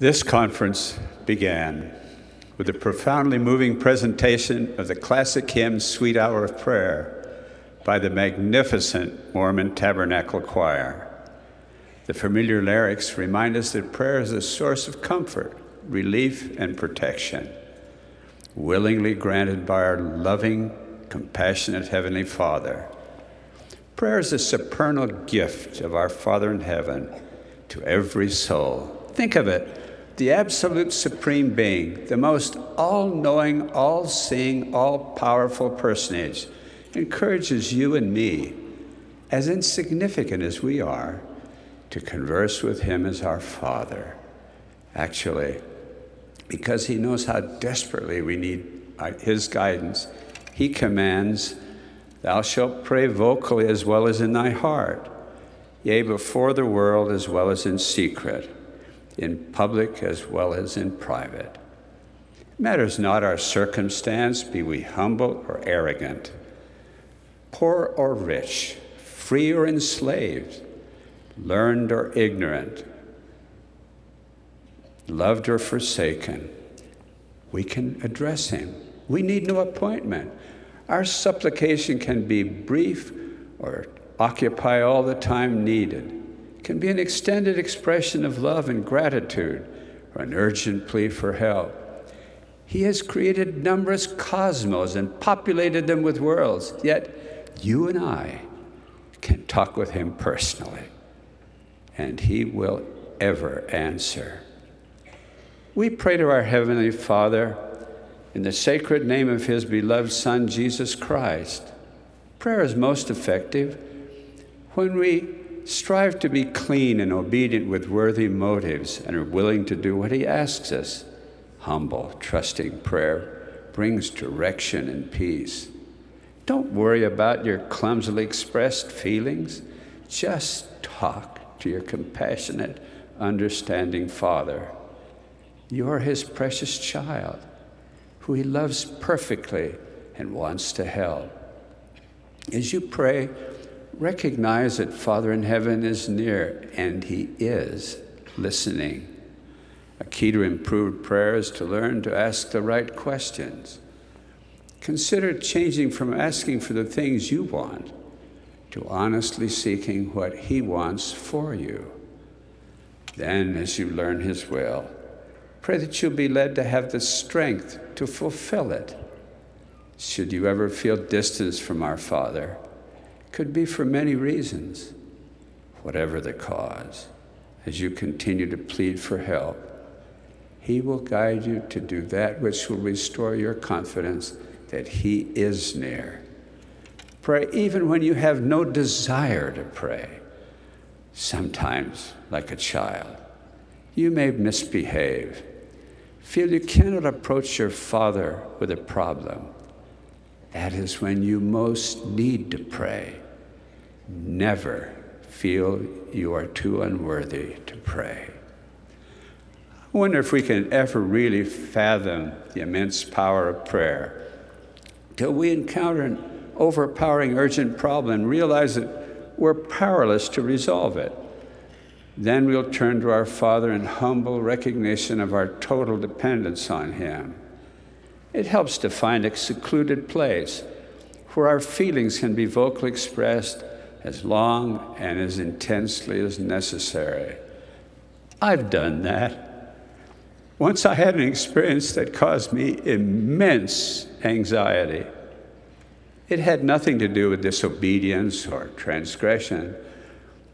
This conference began with a profoundly moving presentation of the classic hymn Sweet Hour of Prayer by the magnificent Mormon Tabernacle Choir. The familiar lyrics remind us that prayer is a source of comfort, relief, and protection, willingly granted by our loving, compassionate Heavenly Father. Prayer is a supernal gift of our Father in heaven to every soul. Think of it the absolute supreme being, the most all knowing, all seeing, all powerful personage, encourages you and me, as insignificant as we are, to converse with Him as our Father. Actually, because He knows how desperately we need uh, His guidance, He commands, Thou shalt pray vocally as well as in thy heart, yea, before the world as well as in secret in public as well as in private. It matters not our circumstance, be we humble or arrogant, poor or rich, free or enslaved, learned or ignorant, loved or forsaken. We can address him. We need no appointment. Our supplication can be brief or occupy all the time needed can be an extended expression of love and gratitude or an urgent plea for help. He has created numerous cosmos and populated them with worlds, yet you and I can talk with him personally, and he will ever answer. We pray to our Heavenly Father in the sacred name of his beloved Son, Jesus Christ. Prayer is most effective when we strive to be clean and obedient with worthy motives and are willing to do what He asks us. Humble, trusting prayer brings direction and peace. Don't worry about your clumsily expressed feelings. Just talk to your compassionate, understanding Father. You are His precious child, who He loves perfectly and wants to help. As you pray, recognize that Father in heaven is near and He is listening. A key to improved prayer is to learn to ask the right questions. Consider changing from asking for the things you want to honestly seeking what He wants for you. Then, as you learn His will, pray that you'll be led to have the strength to fulfill it. Should you ever feel distance from our Father, could be for many reasons, whatever the cause. As you continue to plead for help, He will guide you to do that which will restore your confidence that He is near. Pray even when you have no desire to pray. Sometimes, like a child, you may misbehave. Feel you cannot approach your father with a problem that is when you most need to pray. Never feel you are too unworthy to pray. I wonder if we can ever really fathom the immense power of prayer till we encounter an overpowering urgent problem and realize that we're powerless to resolve it. Then we'll turn to our Father in humble recognition of our total dependence on Him. It helps to find a secluded place where our feelings can be vocally expressed as long and as intensely as necessary. I've done that. Once I had an experience that caused me immense anxiety. It had nothing to do with disobedience or transgression,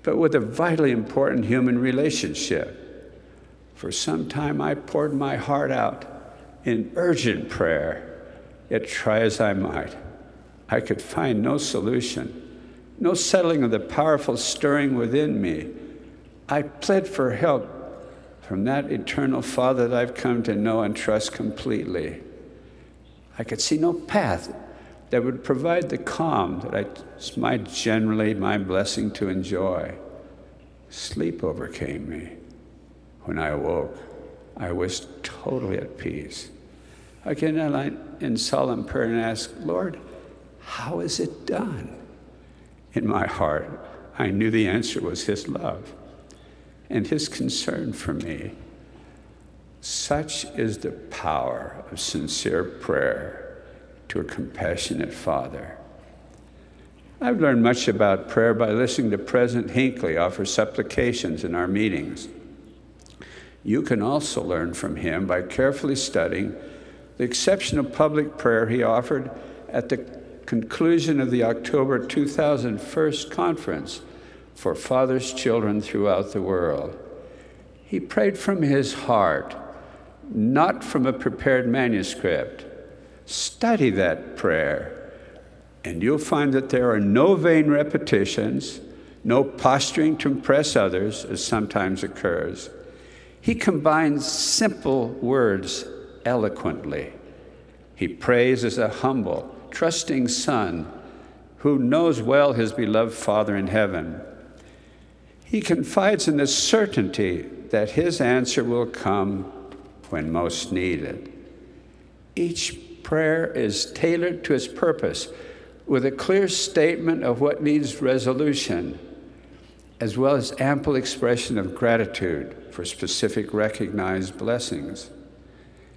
but with a vitally important human relationship. For some time, I poured my heart out in urgent prayer, yet try as I might, I could find no solution, no settling of the powerful stirring within me. I pled for help from that eternal Father that I've come to know and trust completely. I could see no path that would provide the calm that I, my generally my blessing to enjoy. Sleep overcame me. When I awoke, I was totally at peace. Again, I in solemn prayer and ask, Lord, how is it done? In my heart, I knew the answer was His love and His concern for me. Such is the power of sincere prayer to a compassionate Father. I've learned much about prayer by listening to President Hinckley offer supplications in our meetings. You can also learn from him by carefully studying the exceptional public prayer he offered at the conclusion of the October 2001 conference for fathers' children throughout the world. He prayed from his heart, not from a prepared manuscript. Study that prayer and you'll find that there are no vain repetitions, no posturing to impress others, as sometimes occurs. He combines simple words eloquently. He prays as a humble, trusting son who knows well his beloved Father in heaven. He confides in the certainty that his answer will come when most needed. Each prayer is tailored to its purpose with a clear statement of what needs resolution, as well as ample expression of gratitude for specific recognized blessings.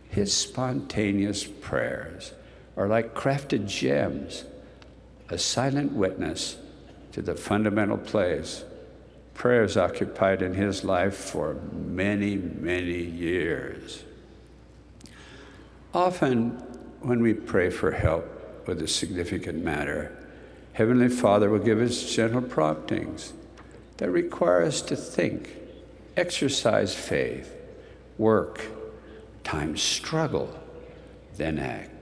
His spontaneous prayers are like crafted gems, a silent witness to the fundamental place prayers occupied in his life for many, many years. Often, when we pray for help, with a significant matter, Heavenly Father will give us gentle promptings that require us to think, exercise faith, work, times struggle, then act.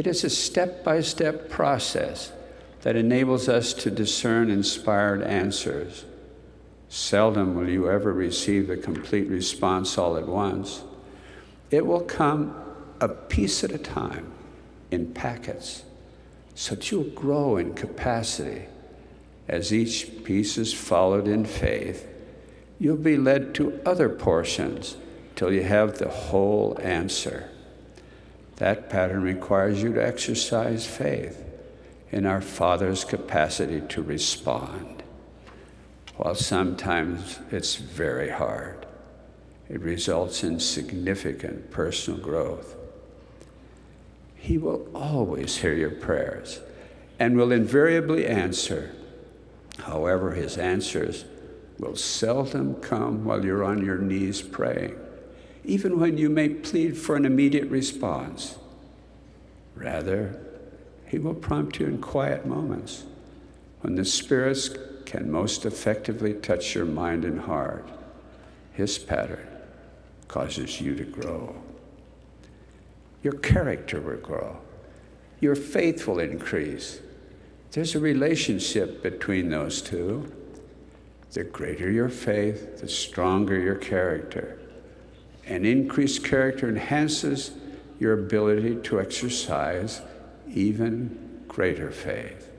It is a step by step process that enables us to discern inspired answers. Seldom will you ever receive a complete response all at once. It will come a piece at a time in packets so that you'll grow in capacity. As each piece is followed in faith, you'll be led to other portions till you have the whole answer. That pattern requires you to exercise faith in our Father's capacity to respond. While sometimes it's very hard, it results in significant personal growth. He will always hear your prayers and will invariably answer. However, his answers will seldom come while you're on your knees praying, even when you may plead for an immediate response. Rather, he will prompt you in quiet moments when the spirits can most effectively touch your mind and heart. His pattern causes you to grow your character will grow, your faith will increase. There's a relationship between those two. The greater your faith, the stronger your character. And increased character enhances your ability to exercise even greater faith.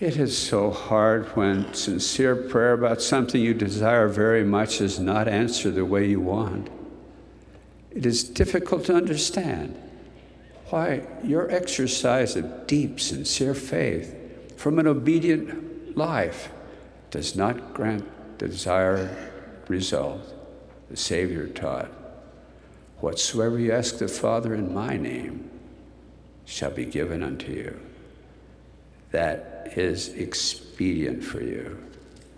It is so hard when sincere prayer about something you desire very much is not answered the way you want it is difficult to understand why your exercise of deep, sincere faith from an obedient life does not grant the desired result. The Savior taught, Whatsoever you ask the Father in my name shall be given unto you. That is expedient for you.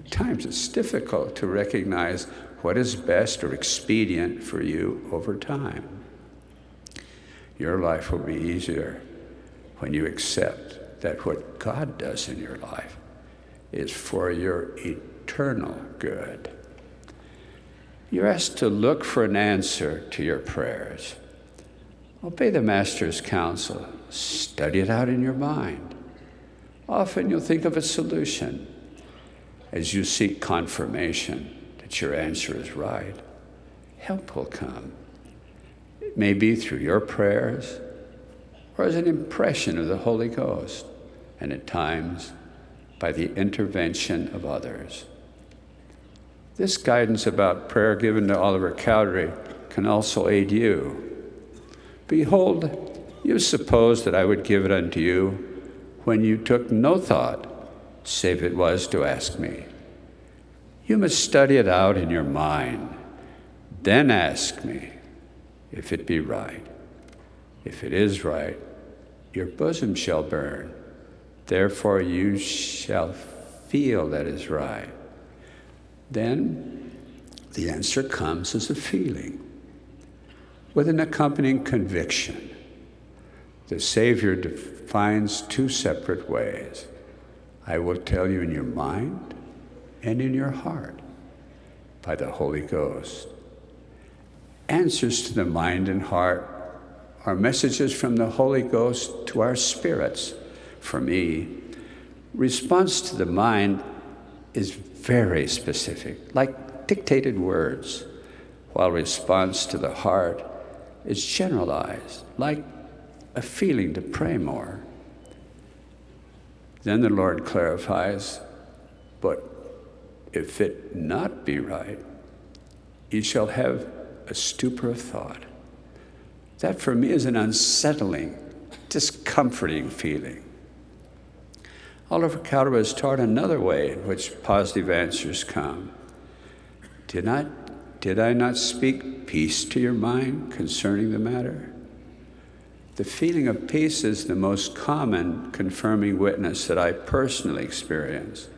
At times it's difficult to recognize what is best or expedient for you over time. Your life will be easier when you accept that what God does in your life is for your eternal good. You're asked to look for an answer to your prayers. Obey the Master's counsel. Study it out in your mind. Often you'll think of a solution as you seek confirmation that your answer is right, help will come. It may be through your prayers or as an impression of the Holy Ghost, and at times by the intervention of others. This guidance about prayer given to Oliver Cowdery can also aid you. Behold, you supposed that I would give it unto you when you took no thought, save it was to ask me. You must study it out in your mind Then ask me if it be right. If it is right, your bosom shall burn. Therefore you shall feel that is right. Then the answer comes as a feeling with an accompanying conviction. The Savior defines two separate ways. I will tell you in your mind and in your heart by the Holy Ghost. Answers to the mind and heart are messages from the Holy Ghost to our spirits. For me, response to the mind is very specific, like dictated words, while response to the heart is generalized, like a feeling to pray more. Then the Lord clarifies, but if it not be right, ye shall have a stupor of thought. That for me is an unsettling, discomforting feeling. Oliver Cowdery was taught another way in which positive answers come. Did did I not speak peace to your mind concerning the matter? The feeling of peace is the most common confirming witness that I personally experience.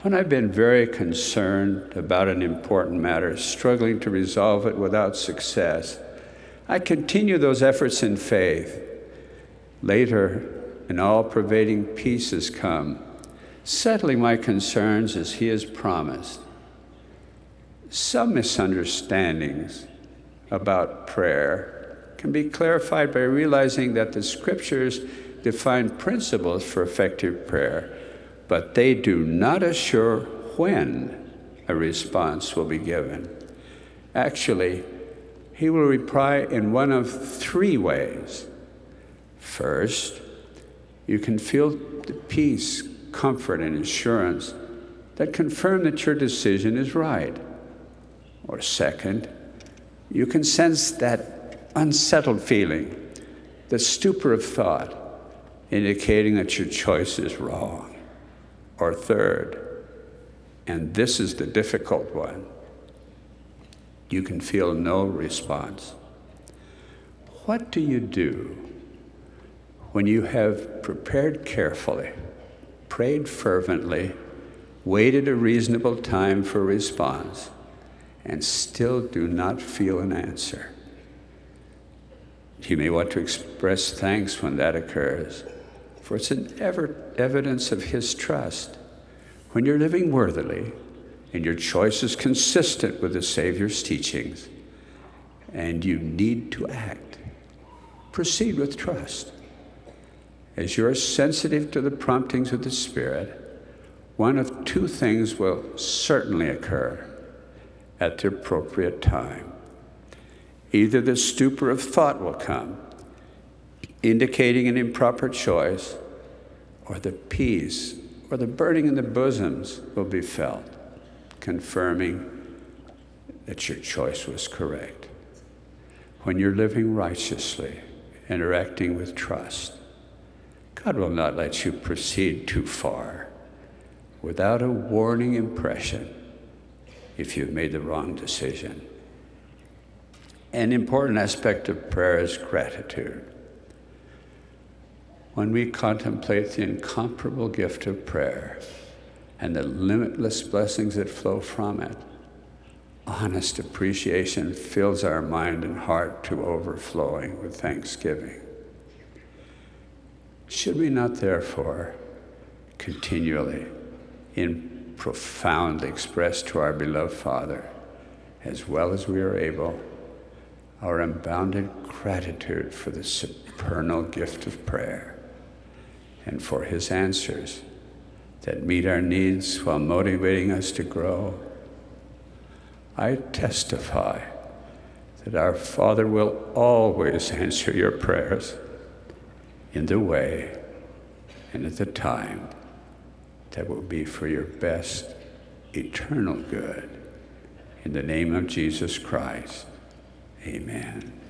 When I've been very concerned about an important matter, struggling to resolve it without success, I continue those efforts in faith. Later, an all pervading peace has come, settling my concerns as He has promised. Some misunderstandings about prayer can be clarified by realizing that the scriptures define principles for effective prayer, but they do not assure when a response will be given. Actually, he will reply in one of three ways. First, you can feel the peace, comfort, and assurance that confirm that your decision is right. Or second, you can sense that unsettled feeling, the stupor of thought, indicating that your choice is wrong. Or third, and this is the difficult one, you can feel no response. What do you do when you have prepared carefully, prayed fervently, waited a reasonable time for response, and still do not feel an answer? You may want to express thanks when that occurs, for it's an ever evidence of His trust. When you're living worthily, and your choice is consistent with the Savior's teachings, and you need to act. Proceed with trust. As you're sensitive to the promptings of the Spirit, one of two things will certainly occur at the appropriate time. Either the stupor of thought will come, indicating an improper choice, or the peace or the burning in the bosoms will be felt confirming that your choice was correct. When you're living righteously, interacting with trust, God will not let you proceed too far without a warning impression if you've made the wrong decision. An important aspect of prayer is gratitude. When we contemplate the incomparable gift of prayer, and the limitless blessings that flow from it. Honest appreciation fills our mind and heart to overflowing with thanksgiving. Should we not, therefore, continually, in profoundly express to our beloved Father, as well as we are able, our unbounded gratitude for the supernal gift of prayer and for his answers? that meet our needs while motivating us to grow. I testify that our Father will always answer your prayers in the way and at the time that will be for your best eternal good. In the name of Jesus Christ, amen.